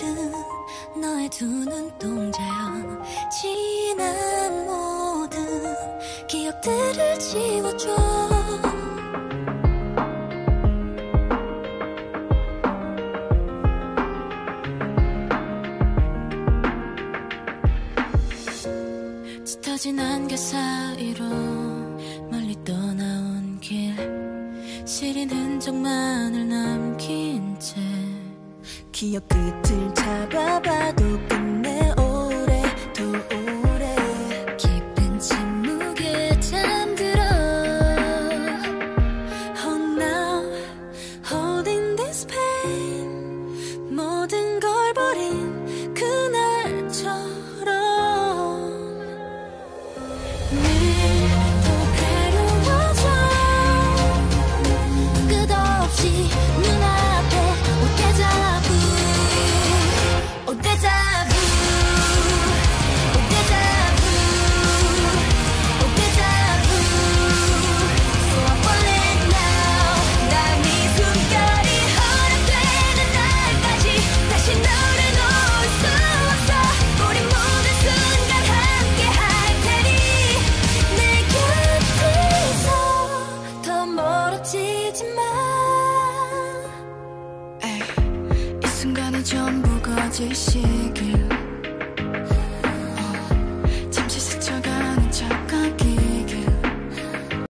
잃은 너의 두 눈동자여 지난 모든 기억들을 지워줘. 짙어진 안개 사이로 시린 흔적만을 남긴 채 기억 끝을 잡아봐도 끝내 오래 더 오래. 깊은 침묵에 잠들어. Oh now holding this pain. 모든 걸 버린 그날처럼. 늘 에이,